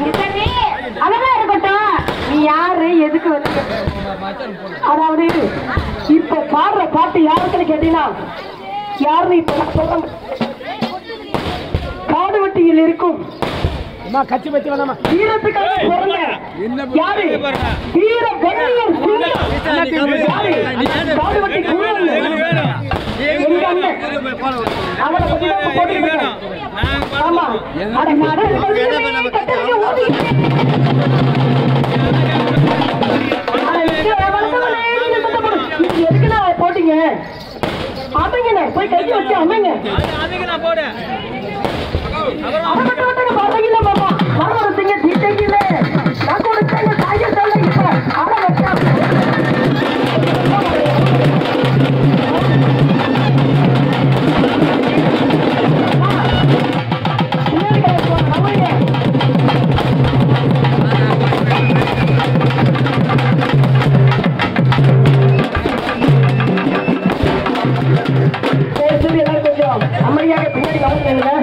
அதெல்லாம் இருக்கட்டும் நீ யாரு எதுக்கு வந்து அதாவது இப்ப பாடுற பாட்டு யாருக்குன்னு கேட்டீங்கன்னா யாருன்னு இப்ப காடுவட்டியில் இருக்கும் பத்தி வேணாமா வீரத்துக்காக பிறந்த யாரு வீர காடுவட்டி பத்தி. ஆமா அட போட்டீங்க. அமைங்க. போய் கைக்கு வச்சு அமைங்க. போட சரி சொல்லி எல்லாரும் கொஞ்சம் அமைதியாக பின்னாடி கவனிக்கிறீங்களா